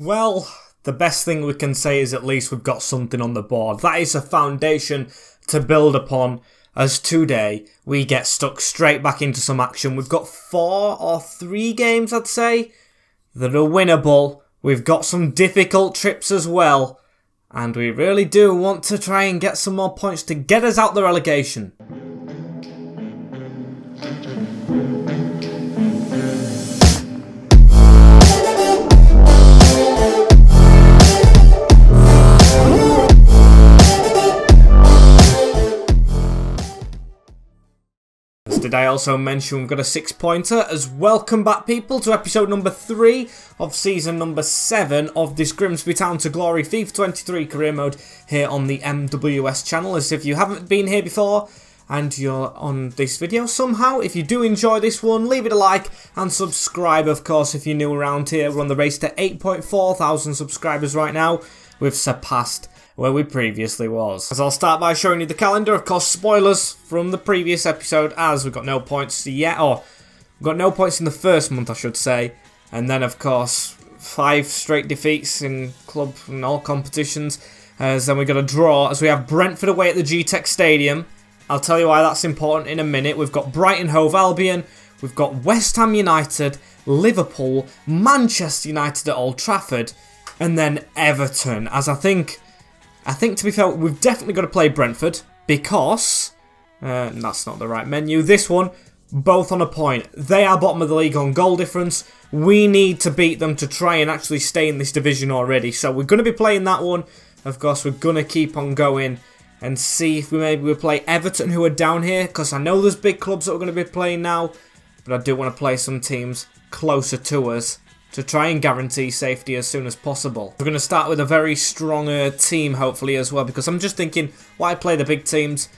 Well, the best thing we can say is at least we've got something on the board. That is a foundation to build upon as today we get stuck straight back into some action. We've got four or three games, I'd say, that are winnable. We've got some difficult trips as well. And we really do want to try and get some more points to get us out the relegation. Did I also mention we've got a six pointer as welcome back people to episode number three of season number seven of this Grimsby Town to Glory FIFA 23 career mode here on the MWS channel. As if you haven't been here before and you're on this video somehow, if you do enjoy this one, leave it a like and subscribe of course if you're new around here. We're on the race to 8.4 thousand subscribers right now. We've surpassed where we previously was. As I'll start by showing you the calendar, of course spoilers from the previous episode as we've got no points yet, or got no points in the first month I should say, and then of course five straight defeats in club and all competitions, as then we got a draw as we have Brentford away at the G-Tech Stadium. I'll tell you why that's important in a minute. We've got Brighton Hove Albion, we've got West Ham United, Liverpool, Manchester United at Old Trafford, and then Everton, as I think I think, to be fair, we've definitely got to play Brentford because... Uh, that's not the right menu. This one, both on a point. They are bottom of the league on goal difference. We need to beat them to try and actually stay in this division already. So we're going to be playing that one. Of course, we're going to keep on going and see if we maybe we play Everton who are down here. Because I know there's big clubs that we're going to be playing now. But I do want to play some teams closer to us to try and guarantee safety as soon as possible. We're going to start with a very stronger team, hopefully, as well, because I'm just thinking, why play the big teams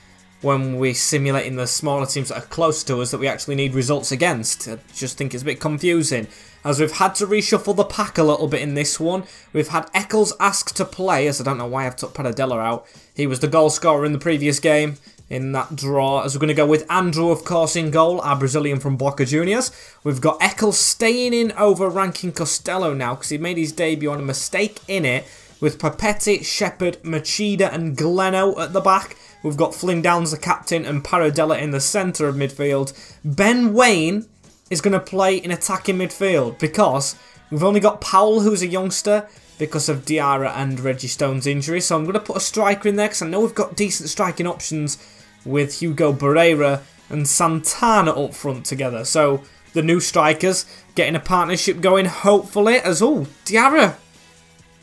when we're simulating the smaller teams that are close to us that we actually need results against? I just think it's a bit confusing. As we've had to reshuffle the pack a little bit in this one. We've had Eccles asked to play, as I don't know why I've took Paradella out. He was the goal scorer in the previous game in that draw. As we're going to go with Andrew, of course, in goal, our Brazilian from Boca Juniors. We've got Eccles staying in over Rankin Costello now because he made his debut on a mistake in it with Papetti, Shepherd, Machida and Gleno at the back. We've got Flynn Downs, the captain, and Paradella in the centre of midfield. Ben Waine is going to play in attacking midfield because we've only got Powell, who's a youngster, because of Diarra and Reggie Stone's injury. So I'm going to put a striker in there because I know we've got decent striking options with Hugo Barreira and Santana up front together. So the new strikers getting a partnership going, hopefully, as oh, Diarra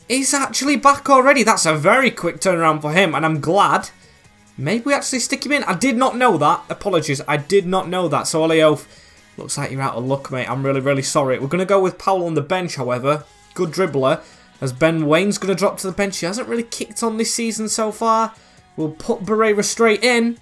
is actually back already. That's a very quick turnaround for him, and I'm glad. Maybe we actually stick him in. I did not know that. Apologies, I did not know that. So, Olio, looks like you're out of luck, mate. I'm really, really sorry. We're going to go with Powell on the bench, however. Good dribbler. As Ben Waine's going to drop to the bench. He hasn't really kicked on this season so far. We'll put Barreira straight in.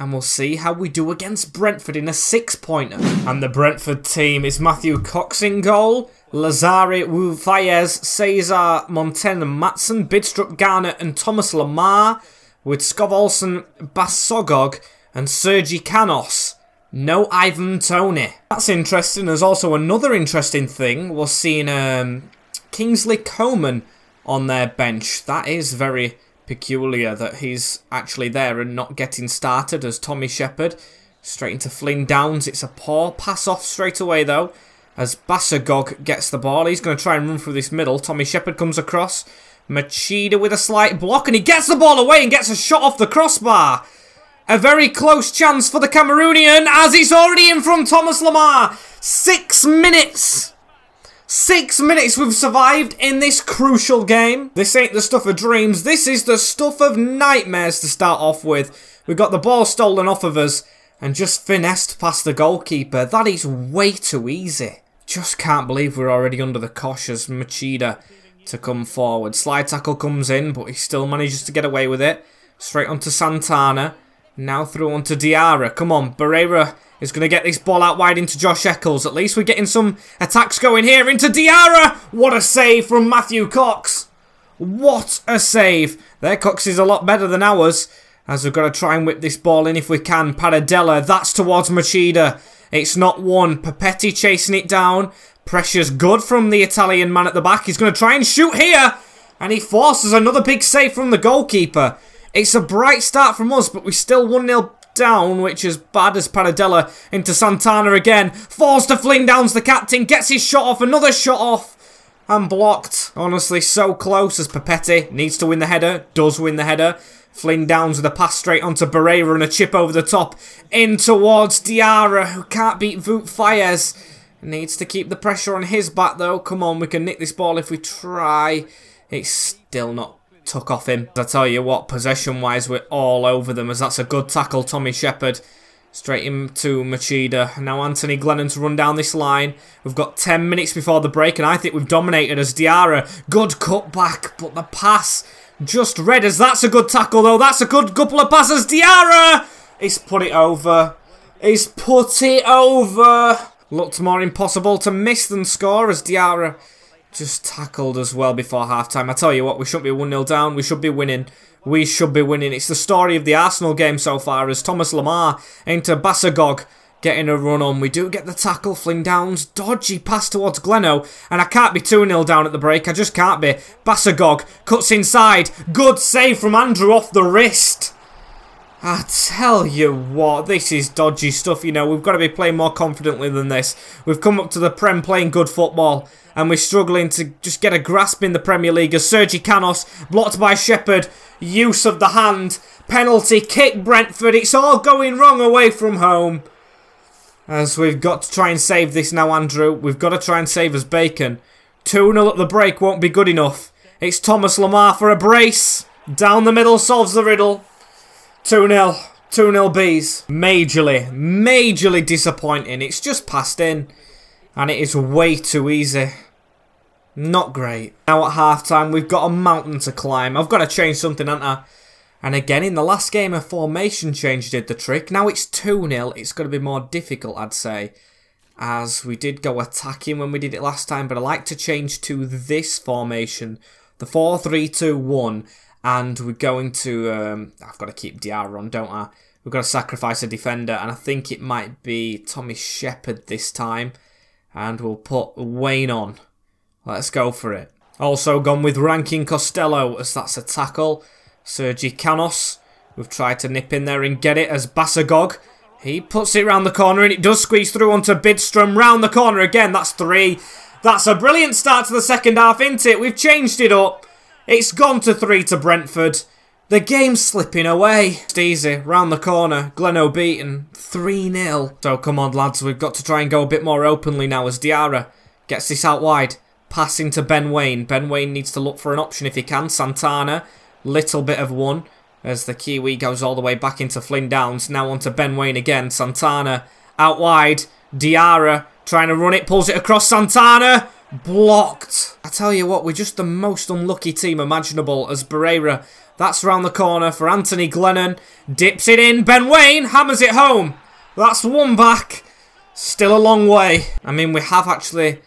And we'll see how we do against Brentford in a six-pointer. And the Brentford team is Matthew Cox in goal. Lazare Wout Faes, Cesar Montaigne Matson, Bidstrup Garnett and Thomas Lemar. With Skov Olsen, Bassogog and Sergi Canos. No Ivan Toney. That's interesting. There's also another interesting thing. We're seeing um, Kingsley Coman on their bench. That is very peculiar that he's actually there and not getting started as Tommy Shepherd. Straight into Flynn Downs. It's a poor pass off straight away though. As Bassogog gets the ball. He's going to try and run through this middle. Tommy Shepherd comes across. Machida with a slight block and he gets the ball away and gets a shot off the crossbar. A very close chance for the Cameroonian as he's already in from Thomas Lemar. Six minutes Six minutes we've survived in this crucial game. This ain't the stuff of dreams. This is the stuff of nightmares to start off with. We got the ball stolen off of us and just finessed past the goalkeeper. That is way too easy. Just can't believe we're already under the cosh as Machida to come forward. Slide tackle comes in, but he still manages to get away with it. Straight onto Santana. Now through onto Diarra. Come on, Barreira is going to get this ball out wide into Josh Eccles. At least we're getting some attacks going here into Diarra. What a save from Matthew Cox. What a save. Their Cox is a lot better than ours. As we've got to try and whip this ball in if we can. Paradella, that's towards Machida. It's not one. Papetti chasing it down. Pressure's good from the Italian man at the back. He's going to try and shoot here. And he forces another big save from the goalkeeper. It's a bright start from us, but we still 1-0 down, which is bad as Paradella into Santana again. Falls to Flynn Downs the captain, gets his shot off, another shot off. And blocked. Honestly, so close as Papetti needs to win the header, does win the header. Flynn Downs with a pass straight onto Barrera and a chip over the top. In towards Diarra, who can't beat Wout Faes. Needs to keep the pressure on his back though. Come on, we can nick this ball if we try. It's still not took off him. I tell you what, possession-wise, we're all over them as that's a good tackle, Tommy Shepard. Straight into Machida. Now Anthony Glennon to run down this line. We've got 10 minutes before the break, and I think we've dominated as Diarra. Good cut back, but the pass just read as that's a good tackle, though. That's a good couple of passes. Diarra! He's put it over. He's put it over. Looked more impossible to miss than score as Diarra just tackled as well before half-time. I tell you what, we shouldn't be 1-0 down. We should be winning. We should be winning. It's the story of the Arsenal game so far as Thomas Lemar into Bassogog getting a run on. We do get the tackle, Flynn Downs, dodgy pass towards Gleno, and I can't be 2-0 down at the break. I just can't be. Bassogog cuts inside. Good save from Andrew off the wrist. I tell you what, this is dodgy stuff, you know. We've got to be playing more confidently than this. We've come up to the Prem playing good football, and we're struggling to just get a grasp in the Premier League as Sergi Canos, blocked by Shepard, use of the hand, penalty, kick Brentford. It's all going wrong away from home. As we've got to try and save this now, Andrew. We've got to try and save us Bacon. 2-0 at the break won't be good enough. It's Thomas Lemar for a brace. Down the middle solves the riddle. 2-0. 2-0 Bees. Majorly, majorly disappointing. It's just passed in. And it is way too easy. Not great. Now at half-time, we've got a mountain to climb. I've got to change something, haven't I? And again, in the last game, a formation change did the trick. Now it's 2-0. It's going to be more difficult, I'd say. As we did go attacking when we did it last time. But I like to change to this formation. The 4-3-2-1 and we're going to, um, I've got to keep Diarra on, don't I? We've got to sacrifice a defender, and I think it might be Tommy Shepard this time. And we'll put Waine on. Let's go for it. Also gone with Rankin Costello, as that's a tackle. Sergi Canos, we've tried to nip in there and get it as Bassogog. He puts it round the corner, and it does squeeze through onto Bidstrup. Round the corner again, that's three. That's a brilliant start to the second half, isn't it? We've changed it up. It's gone to three to Brentford. The game's slipping away. It's easy, round the corner, Gleno beaten, 3-0. So come on lads, we've got to try and go a bit more openly now as Diarra gets this out wide. Passing to Ben Waine. Ben Waine needs to look for an option if he can. Santana, little bit of one as the Kiwi goes all the way back into Flynn Downs. Now on to Ben Waine again. Santana out wide. Diarra trying to run it, pulls it across Santana. Blocked. I tell you what, we're just the most unlucky team imaginable as Barrera. That's round the corner for Anthony Glennon. Dips it in. Ben Waine hammers it home. That's one back. Still a long way. I mean, we have actually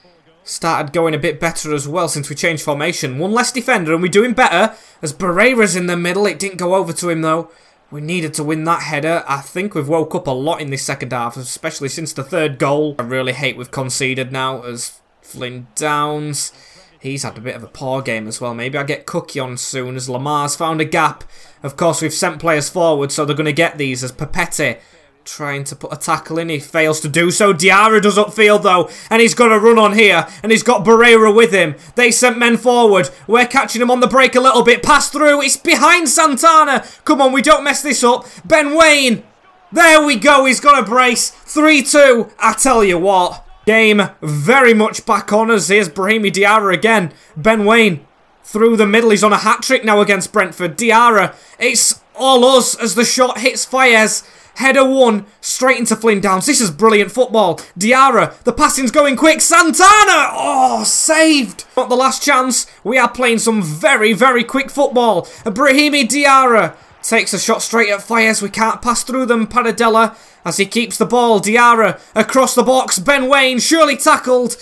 started going a bit better as well since we changed formation. One less defender and we're doing better as Barrera's in the middle. It didn't go over to him though. We needed to win that header. I think we've woke up a lot in this second half, especially since the third goal. I really hate we've conceded now as Flynn Downs. He's had a bit of a poor game as well. Maybe I get Cookie on soon as Lemar's found a gap. Of course, we've sent players forward, so they're going to get these as Papetti trying to put a tackle in. He fails to do so. Diarra does upfield, though, and he's got a run on here, and he's got Barrera with him. They sent men forward. We're catching him on the break a little bit. Pass through. It's behind Santana. Come on, we don't mess this up. Ben Waine. There we go. He's got a brace. 3-2. I tell you what. Game very much back on us. Here's Brahimi Diarra again. Ben Waine through the middle. He's on a hat-trick now against Brentford. Diarra, it's all us as the shot hits Faes. Header one, straight into Flynn Downs. This is brilliant football. Diarra, the passing's going quick. Santana! Oh, saved! Not the last chance. We are playing some very, very quick football. Brahimi Diarra takes a shot straight at Faes. We can't pass through them. Paradella as he keeps the ball. Diarra across the box. Ben Waine, surely tackled.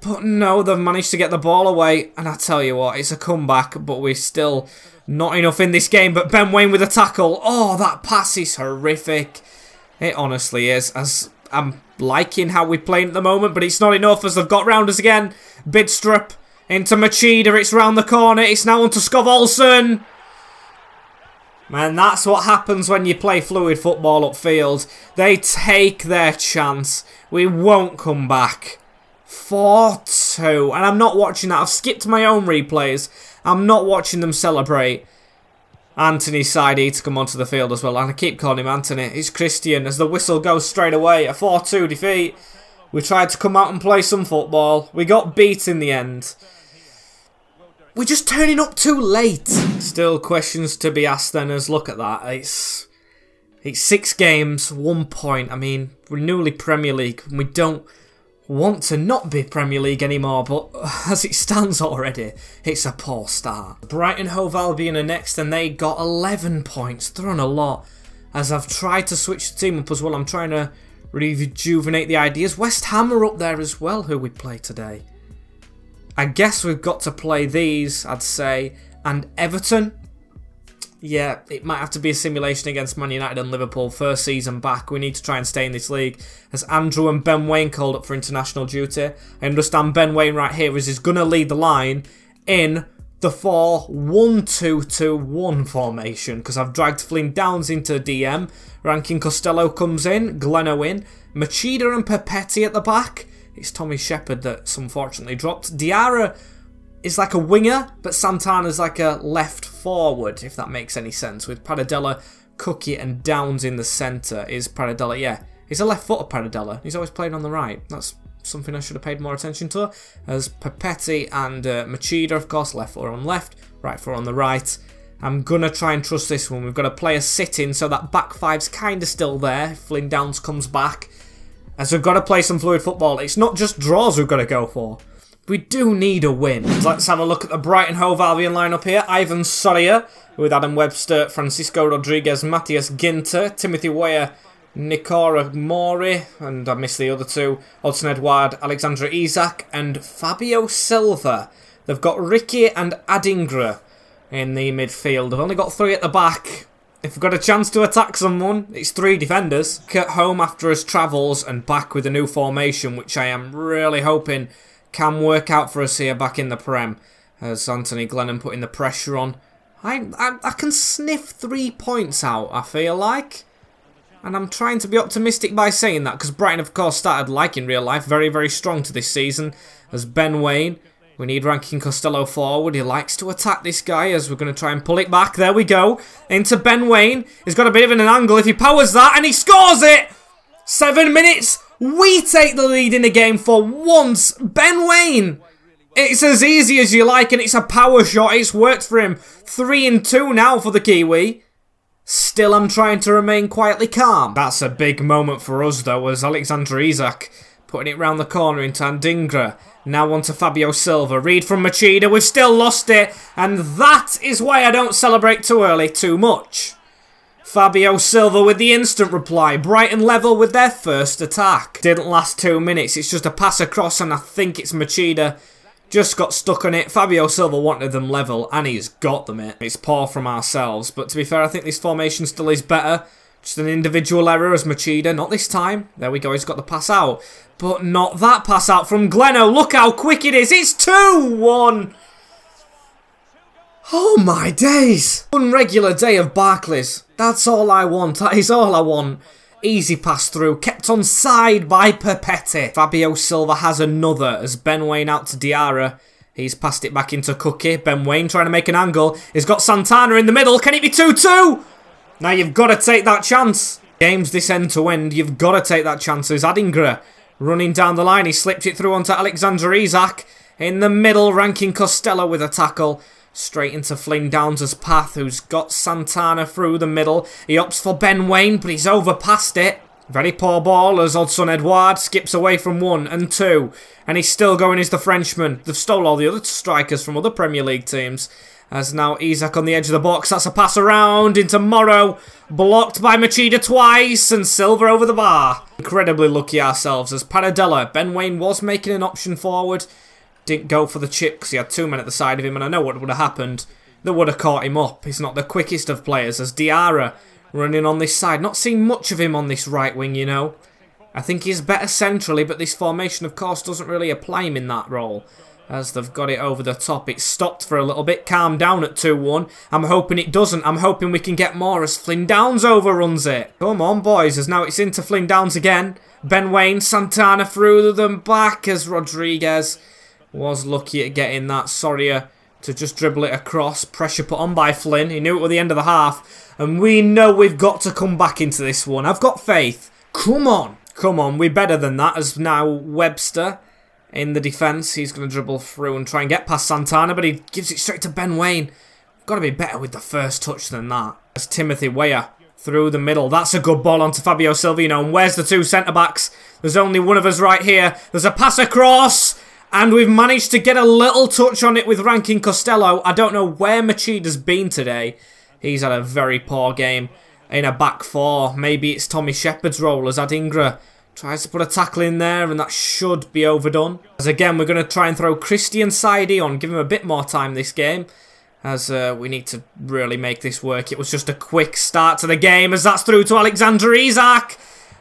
But no, they've managed to get the ball away. And I tell you what, it's a comeback, but we're still not enough in this game. But Ben Waine with a tackle. Oh, that pass is horrific. It honestly is. As I'm liking how we're playing at the moment, but it's not enough as they've got round us again. Bidstrup into Machida. It's round the corner. It's now onto Skov Olsen. Man, that's what happens when you play fluid football upfield. They take their chance. We won't come back. 4-2. And I'm not watching that. I've skipped my own replays. I'm not watching them celebrate. Anthony Saidi to come onto the field as well. And I keep calling him Anthony. It's Christian as the whistle goes straight away. A 4-2 defeat. We tried to come out and play some football. We got beat in the end. We're just turning up too late. Still questions to be asked then as look at that. It's it's six games, one point. I mean, we're newly Premier League and we don't want to not be Premier League anymore, but as it stands already, it's a poor start. Brighton Hove Albion are next and they got 11 points. They're on a lot. As I've tried to switch the team up as well, I'm trying to rejuvenate the ideas. West Ham are up there as well, who we play today. I guess we've got to play these, I'd say, and Everton. Yeah, it might have to be a simulation against Man United and Liverpool. First season back, we need to try and stay in this league. As Andrew and Ben Waine called up for international duty. I understand Ben Waine right here is he's going to lead the line in the 4-1-2-2-1 formation because I've dragged Flynn Downs into DM. Rankin Costello comes in, Gleno in, Machida and Papetti at the back. It's Tommy Shepard that's unfortunately dropped. Diarra is like a winger, but Santana's like a left forward, if that makes any sense. With Paradella, Cookie, and Downs in the centre is Paradella. Yeah, he's a left footer Paradella. He's always playing on the right. That's something I should have paid more attention to. As Papetti and uh, Machida, of course, left footer on left, right footer on the right. I'm going to try and trust this one. We've got a sit-in, so that back five's kind of still there. Flynn Downs comes back. As we've got to play some fluid football. It's not just draws we've got to go for. We do need a win. Let's have a look at the Brighton Hove Albion lineup here. Ivan Soria with Adam Webster, Francisco Rodriguez, Matthias Ginter, Timothy Weah, Nikora Mori, and I missed the other two, Odsonne Edouard, Alexander Isak, and Fabio Silva. They've got Ricky and Adingra in the midfield. They've only got three at the back. If we've got a chance to attack someone, it's three defenders. At home after his travels and back with a new formation, which I am really hoping can work out for us here back in the Prem. As Anthony Glennon putting the pressure on. I, I, I can sniff three points out, I feel like. And I'm trying to be optimistic by saying that, because Brighton, of course, started like in real life, very, very strong to this season. As Ben Waine, we need Rankin Costello forward. He likes to attack this guy as we're going to try and pull it back. There we go. Into Ben Waine. He's got a bit of an angle if he powers that and he scores it! Seven minutes. We take the lead in the game for once. Ben Waine. It's as easy as you like and it's a power shot. It's worked for him. Three and two now for the Kiwi. Still, I'm trying to remain quietly calm. That's a big moment for us, though, as Alexander Isak putting it round the corner into Adingra. Now on to Fabio Silva. Read from Machida. We've still lost it. And that is why I don't celebrate too early too much. Fabio Silva with the instant reply. Brighton level with their first attack. Didn't last two minutes. It's just a pass across and I think it's Machida. Just got stuck on it. Fabio Silva wanted them level and he's got them it. It's poor from ourselves. But to be fair, I think this formation still is better. Just an individual error as Machida. Not this time. There we go. He's got the pass out. But not that pass out from Gleno. Look how quick it is. It's 2-1. Oh my days. Unregular day of Barclays. That's all I want. That is all I want. Easy pass through. Kept on side by Papetti. Fabio Silva has another as Ben Waine out to Diarra. He's passed it back into Cookie. Ben Waine trying to make an angle. He's got Santana in the middle. Can it be 2-2? Now you've got to take that chance. Games this end to end. You've got to take that chance. There's Adingra Running down the line, he slipped it through onto Alexander Isak. In the middle, Rankin Costello with a tackle. Straight into Flynn Downs' path, who's got Santana through the middle. He opts for Ben Waine, but he's overpassed it. Very poor ball as Odsonne Edouard skips away from one and two. And he's still going as the Frenchman. They've stole all the other strikers from other Premier League teams. As now Isak on the edge of the box. That's a pass around into Morrow. Blocked by Machida twice. And Silva over the bar. Incredibly lucky ourselves as Paradella. Ben Waine was making an option forward. Didn't go for the chip because he had two men at the side of him. And I know what would have happened. That would have caught him up. He's not the quickest of players as Diarra running on this side. Not seen much of him on this right wing, you know. I think he's better centrally, but this formation, of course, doesn't really apply him in that role. As they've got it over the top. It stopped for a little bit, calmed down at 2-1. I'm hoping it doesn't. I'm hoping we can get more as Flynn Downs overruns it. Come on, boys, as now it's into Flynn Downs again. Ben Waine, Santana through them back as Rodriguez was lucky at getting that. Sorry uh, to just dribble it across. Pressure put on by Flynn. He knew it was the end of the half. And we know we've got to come back into this one. I've got faith. Come on. Come on, we're better than that as now Webster in the defence. He's going to dribble through and try and get past Santana, but he gives it straight to Ben Waine. Got to be better with the first touch than that. As Timothy Weah through the middle. That's a good ball onto Fabio Silvino. And where's the two centre-backs? There's only one of us right here. There's a pass across. And we've managed to get a little touch on it with Rankin Costello. I don't know where Machida's been today. He's had a very poor game in a back four. Maybe it's Tommy Shepard's role as Adingra tries to put a tackle in there and that should be overdone. As again, we're going to try and throw Christian Saidi on, give him a bit more time this game. As uh, we need to really make this work. It was just a quick start to the game as that's through to Alexander Isak.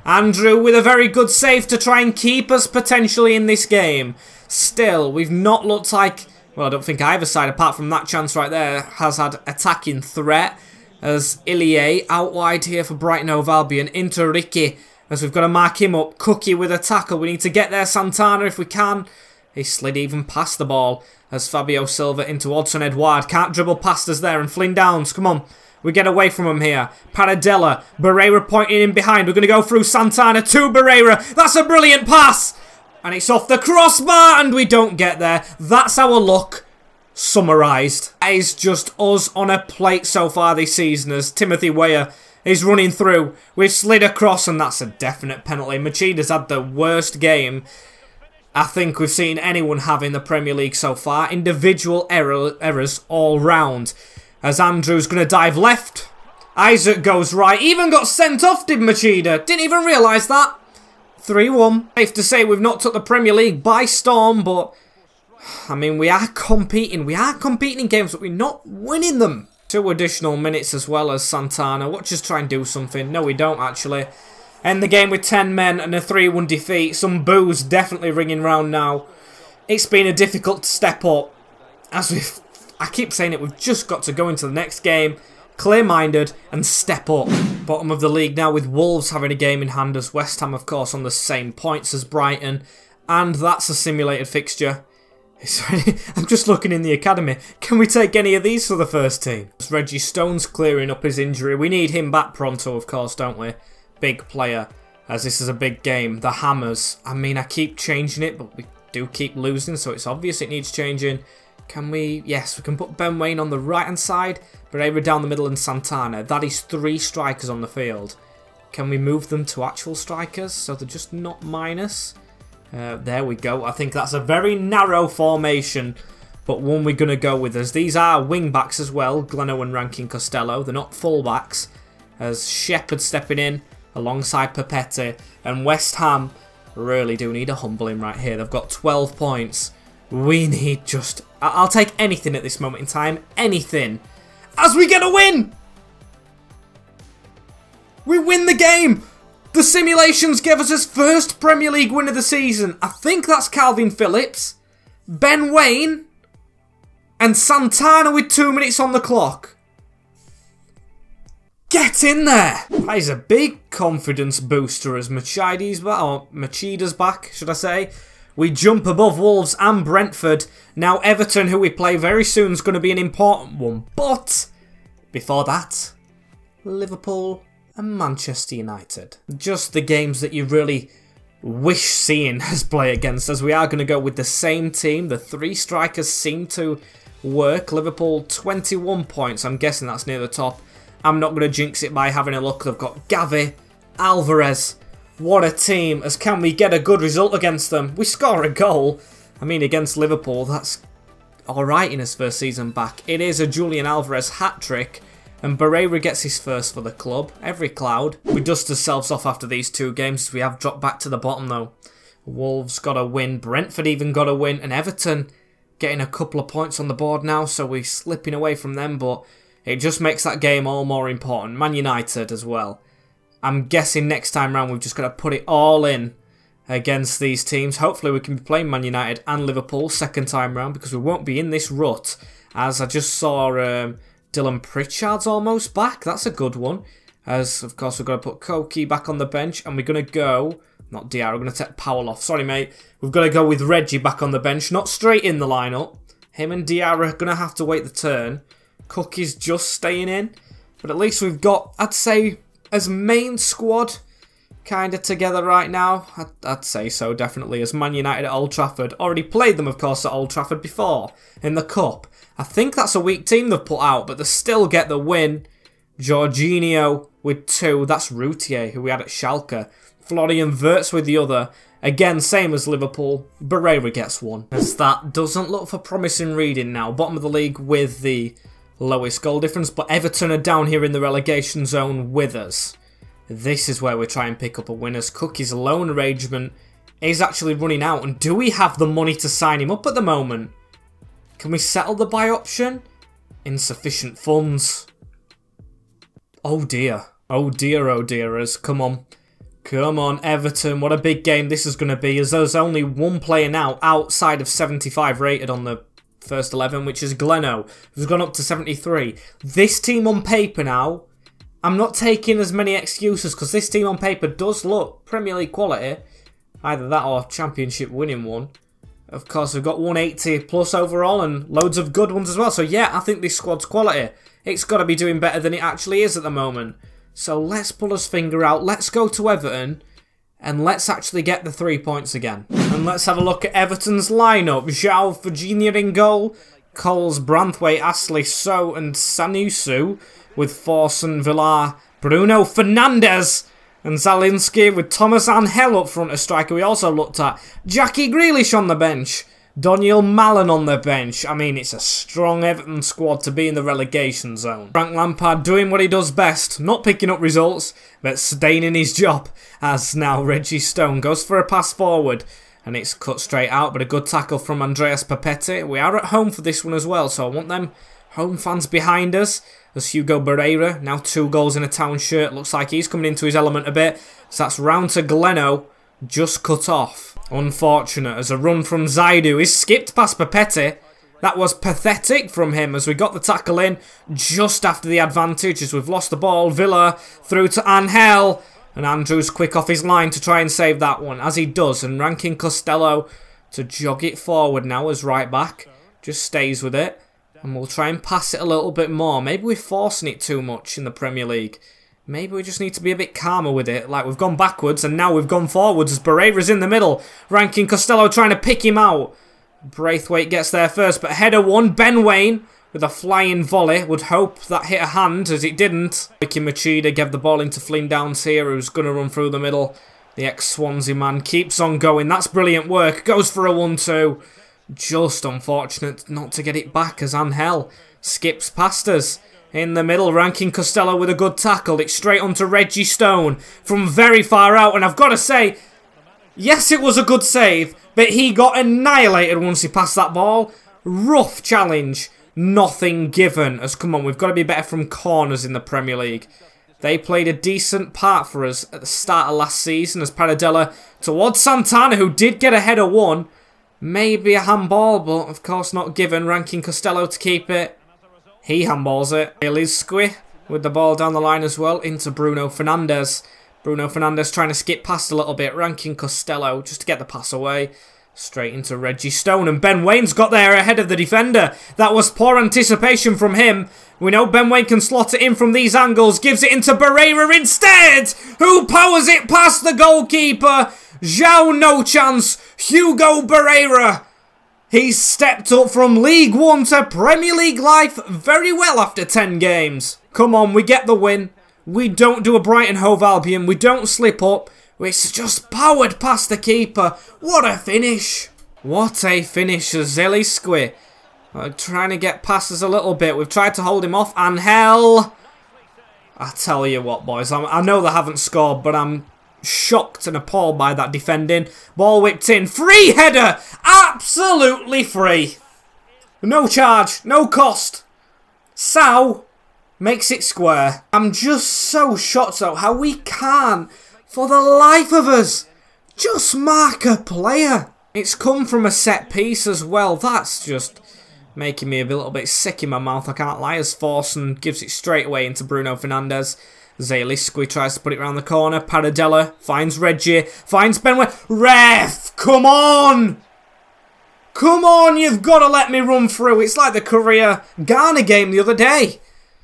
Andrew with a very good save to try and keep us potentially in this game. Still, we've not looked like... Well, I don't think either side, apart from that chance right there, has had attacking threat. As Ilie out wide here for Brighton Hove Albion into Ricky. As we've got to mark him up. Cookie with a tackle. We need to get there, Santana, if we can. He slid even past the ball as Fabio Silva into Odsonne Edouard. Can't dribble past us there. And Flynn Downs, come on. We get away from him here. Paradella. Barreira pointing in behind. We're going to go through Santana to Barreira. That's a brilliant pass. And it's off the crossbar and we don't get there. That's our luck summarised. That is just us on a plate so far this season as Timothy Weah is running through. We've slid across and that's a definite penalty. Machida's had the worst game I think we've seen anyone have in the Premier League so far. Individual error, errors all round. As Andrew's going to dive left. Isak goes right. Even got sent off, did Machida. Didn't even realise that. 3-1. Safe to say we've not took the Premier League by storm, but... I mean, we are competing. We are competing in games, but we're not winning them. Two additional minutes as well as Santana. Watch us try and do something. No, we don't, actually. End the game with 10 men and a 3-1 defeat. Some boos definitely ringing round now. It's been a difficult step up. As we've... I keep saying it, we've just got to go into the next game clear-minded and step up. Bottom of the league now with Wolves having a game in hand as West Ham, of course, on the same points as Brighton. And that's a simulated fixture. I'm just looking in the academy. Can we take any of these for the first team? Reggie Stone's clearing up his injury. We need him back pronto, of course, don't we? big player, as this is a big game. The Hammers, I mean, I keep changing it, but we do keep losing, so it's obvious it needs changing. Can we... Yes, we can put Ben Waine on the right-hand side, Barreira down the middle and Santana. That is three strikers on the field. Can we move them to actual strikers so they're just not minus? Uh, there we go. I think that's a very narrow formation, but one we're going to go with. As these are wing backs as well, Gleno and Rankin Costello. They're not full backs. As Shepard stepping in alongside Papetti. And West Ham really do need a humbling right here. They've got 12 points. We need just... I'll take anything at this moment in time. Anything. As we get a win! We win the game! The simulations gave us his first Premier League win of the season. I think that's Kalvin Phillips, Ben Waine, and Santana with two minutes on the clock. Get in there! That is a big confidence booster as Machida's back, should I say. We jump above Wolves and Brentford. Now Everton, who we play very soon, is going to be an important one. But, before that, Liverpool and Manchester United. Just the games that you really wish seeing us play against, as we are going to go with the same team. The three strikers seem to work. Liverpool, 21 points. I'm guessing that's near the top. I'm not going to jinx it by having a look. They've got Gavi, Alvarez. What a team. As can we get a good result against them? We score a goal. I mean, against Liverpool, that's alright in his first season back. It is a Julian Alvarez hat-trick. And Barreira gets his first for the club. Every cloud. We dust ourselves off after these two games. We have dropped back to the bottom, though. Wolves got a win. Brentford even got a win. And Everton getting a couple of points on the board now. So we're slipping away from them. But it just makes that game all more important. Man United as well. I'm guessing next time round we've just got to put it all in against these teams. Hopefully we can be playing Man United and Liverpool second time round because we won't be in this rut. As I just saw um, Dylan Pritchard's almost back. That's a good one. As, of course, we've got to put Koki back on the bench and we're going to go... Not Diarra, we're going to take Powell off. Sorry, mate. We've got to go with Reggie back on the bench. Not straight in the lineup. Him and Diarra are going to have to wait the turn. Cookie's just staying in. But at least we've got, I'd say, as main squad kind of together right now. I'd, I'd, say so, definitely, as Man United at Old Trafford. Already played them, of course, at Old Trafford before, in the Cup. I think that's a weak team they've put out, but they still get the win. Jorginho with two. That's Routier, who we had at Schalke. Florian Wirtz with the other. Again, same as Liverpool. Barreira gets one. As that doesn't look for promising reading now. Bottom of the league with the lowest goal difference, but Everton are down here in the relegation zone with us. This is where we try and pick up a winner's Cookie's loan arrangement is actually running out, and do we have the money to sign him up at the moment? Can we settle the buy option? Insufficient funds. Oh dear. Oh dear, oh dearers. Come on. Come on, Everton. What a big game this is going to be, as there's only one player now outside of 75 rated on the first 11, which is Gleno, who's gone up to 73. This team on paper now, I'm not taking as many excuses because this team on paper does look Premier League quality. Either that or Championship winning one. Of course, we've got 180 plus overall and loads of good ones as well. So yeah, I think this squad's quality. It's got to be doing better than it actually is at the moment. So let's pull his finger out. Let's go to Everton and let's actually get the three points again. And let's have a look at Everton's lineup. João Virginia in goal. Coles, Branthwaite, Astley, So and Sanusi with Forson, Villar, Bruno Fernandes and Zalinski with Thomas Angel up front as striker. We also looked at Jackie Grealish on the bench. Donyell Malen on the bench. I mean, it's a strong Everton squad to be in the relegation zone. Frank Lampard doing what he does best, not picking up results, but staying in his job. As now Reggie Stone goes for a pass forward, and it's cut straight out, but a good tackle from Andreas Papetti. We are at home for this one as well, so I want them home fans behind us. As Hugo Barreira, now two goals in a town shirt, looks like he's coming into his element a bit. So that's round to Gleno, just cut off. Unfortunate as a run from Zaidu is skipped past Papetti. That was pathetic from him as we got the tackle in just after the advantage as we've lost the ball. Villa through to Angel. And Andrews quick off his line to try and save that one, as he does. And Rankin Costello to jog it forward now as right back. Just stays with it. And we'll try and pass it a little bit more. Maybe we're forcing it too much in the Premier League. Maybe we just need to be a bit calmer with it. Like, we've gone backwards and now we've gone forwards as Barreira's in the middle. Rankin Costello trying to pick him out. Branthwaite gets there first, but header one. Ben Waine with a flying volley. Would hope that hit a hand, as it didn't. Vicky Machida gave the ball into Flynn Downs here, who's going to run through the middle. The ex-Swansea man keeps on going. That's brilliant work. Goes for a 1-2. Just unfortunate not to get it back as Angel skips past us. In the middle, Rankin Costello with a good tackle. It's straight onto Reggie Stone from very far out. And I've got to say, yes, it was a good save, but he got annihilated once he passed that ball. Rough challenge. Nothing given. As come on, we've got to be better from corners in the Premier League. They played a decent part for us at the start of last season as Paradella towards Santana, who did get ahead of one. Maybe a handball, but of course not given. Rankin Costello to keep it. He handballs it. Elisqui with the ball down the line as well into Bruno Fernandes. Bruno Fernandes trying to skip past a little bit. Rankin Costello just to get the pass away. Straight into Reggie Stone. And Ben Waine's got there ahead of the defender. That was poor anticipation from him. We know Ben Waine can slot it in from these angles. Gives it into Barreira instead. Who powers it past the goalkeeper. João no chance. Hugo Barreira. He's stepped up from League One to Premier League life very well after 10 games. Come on, we get the win. We don't do a Brighton Hove Albion. We don't slip up. It's just powered past the keeper. What a finish. What a finish, Zelisqui. Uh, trying to get past us a little bit. We've tried to hold him off. And hell... I tell you what, boys. I'm, I know they haven't scored, but I'm shocked and appalled by that defending. Ball whipped in. Free header! Absolutely free. No charge. No cost. Sao Makes it square. I'm just so shocked though how we can't, for the life of us, just mark a player. It's come from a set piece as well. That's just making me a little bit sick in my mouth, I can't lie, as Forson gives it straight away into Bruno Fernandes. Zalisqui tries to put it around the corner. Paradella finds Reggie, finds Benway. Ref, come on! Come on, you've got to let me run through. It's like the Korea Ghana game the other day.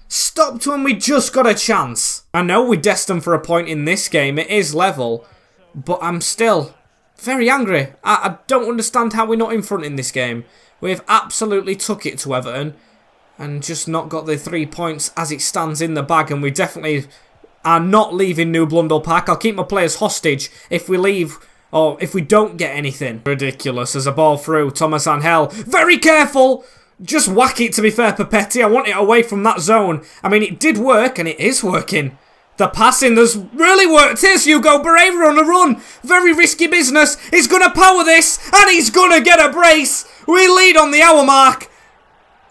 Stopped when we just got a chance. I know we're destined for a point in this game. It is level. But I'm still very angry. I, I don't understand how we're not in front in this game. We've absolutely took it to Everton and just not got the three points as it stands in the bag. And we definitely are not leaving New Blundell Park. I'll keep my players hostage if we leave or if we don't get anything. Ridiculous. As a ball through, Thomas Angel. Very careful! Just whack it, to be fair, Papetti. I want it away from that zone. I mean, it did work, and it is working. The passing has really worked. Here's Hugo Barrera on the run. Very risky business. He's going to power this, and he's going to get a brace. We lead on the hour mark.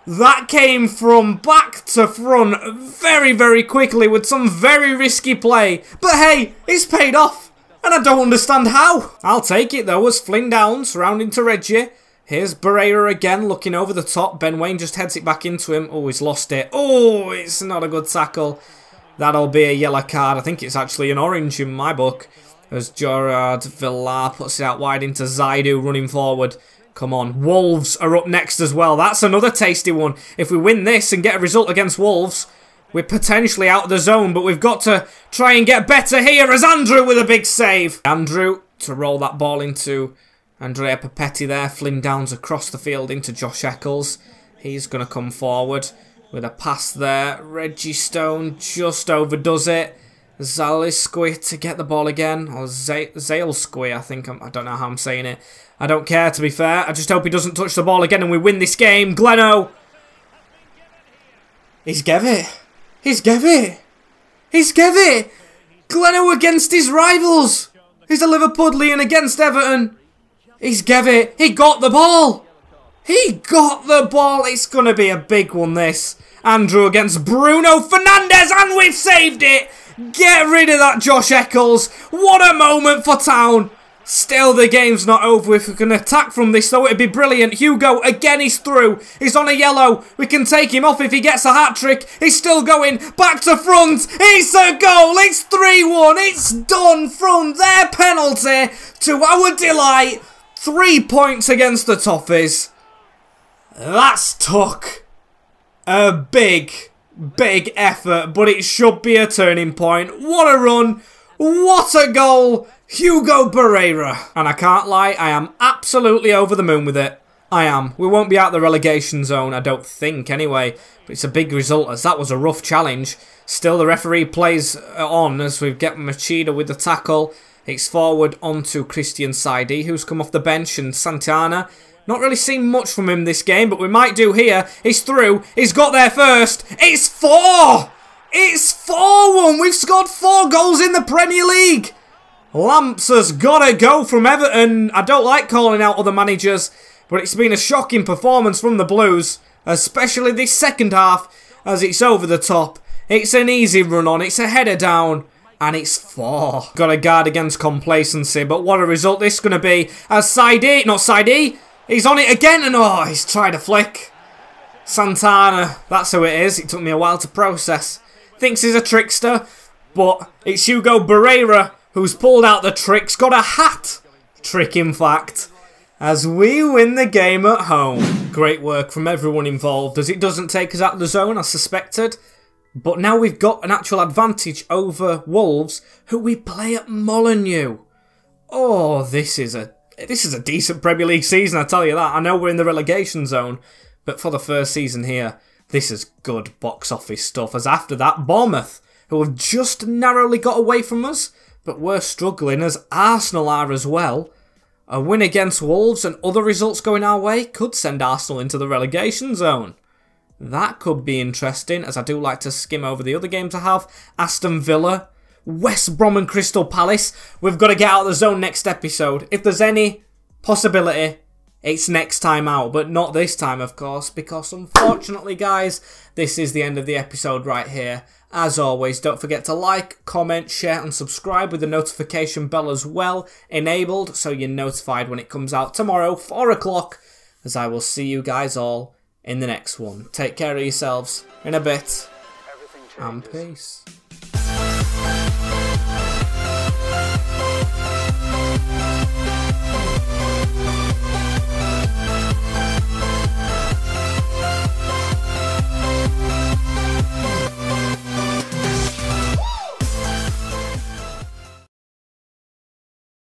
That came from back to front very, very quickly with some very risky play. But hey, it's paid off. And I don't understand how. I'll take it though as Flynn down, surrounding to Reggie. Here's Barrera again, looking over the top. Ben Waine just heads it back into him. Oh, he's lost it. Oh, it's not a good tackle. That'll be a yellow card. I think it's actually an orange in my book. As Gerard Villar puts it out wide into Zaidu running forward. Come on, Wolves are up next as well. That's another tasty one. If we win this and get a result against Wolves, we're potentially out of the zone, but we've got to try and get better here as Andrew with a big save. Andrew to roll that ball into Andrea Papetti there. Flynn Downs across the field into Josh Eccles. He's going to come forward with a pass there. Reggie Stone just overdoes it. Zalisqui to get the ball again. Or Zalesqui, I think. I'm, I do not know how I'm saying it. I don't care, to be fair. I just hope he doesn't touch the ball again and we win this game. Gleno! He's gave it. He's gave it. He's gave it. Gleno against his rivals. He's a Liverpudlian against Everton. He's gave it. He got the ball. He got the ball. It's going to be a big one, this. Andrew against Bruno Fernandes, and we've saved it. Get rid of that Josh Eccles. What a moment for Town. Still, the game's not over. If we can attack from this, though, it'd be brilliant. Hugo, again, he's through. He's on a yellow. We can take him off if he gets a hat-trick. He's still going. Back to front. It's a goal. It's 3-1. It's done from their penalty to our delight. Three points against the Toffees. That's took a big, big effort, but it should be a turning point. What a run. What a goal. Hugo Barrera. And I can't lie, I am absolutely over the moon with it. I am. We won't be out the relegation zone, I don't think, anyway. But it's a big result, as that was a rough challenge. Still, the referee plays uh, on as we get Machida with the tackle. It's forward onto Christian Saidi, who's come off the bench, and Santana not really seen much from him this game, but we might do here. He's through. He's got there first. It's four! It's 4-1. We've scored four goals in the Premier League. Lamps has got to go from Everton. I don't like calling out other managers, but it's been a shocking performance from the Blues, especially this second half, as it's over the top. It's an easy run on. It's a header down. And it's four. Got to guard against complacency, but what a result this is going to be. As Saidi, not Saidi, He's on it again and oh, he's tried a flick. Santana, that's who it is. It took me a while to process. Thinks he's a trickster, but it's Hugo Barrera who's pulled out the tricks. Got a hat trick, in fact. As we win the game at home. Great work from everyone involved as it doesn't take us out of the zone as suspected. But now we've got an actual advantage over Wolves, who we play at Molineux. Oh, this is a this is a decent Premier League season, I tell you that. I know we're in the relegation zone, but for the first season here, this is good box office stuff. As after that, Bournemouth, who have just narrowly got away from us, but we're struggling as Arsenal are as well. A win against Wolves and other results going our way could send Arsenal into the relegation zone. That could be interesting, as I do like to skim over the other games I have. Aston Villa West Brom and Crystal Palace. We've got to get out of the zone next episode. If there's any possibility, it's next time out, but not this time, of course, because unfortunately, guys, this is the end of the episode right here. As always, don't forget to like, comment, share, and subscribe with the notification bell as well enabled so you're notified when it comes out tomorrow, 4 o'clock, as I will see you guys all in the next one. Take care of yourselves in a bit, and peace.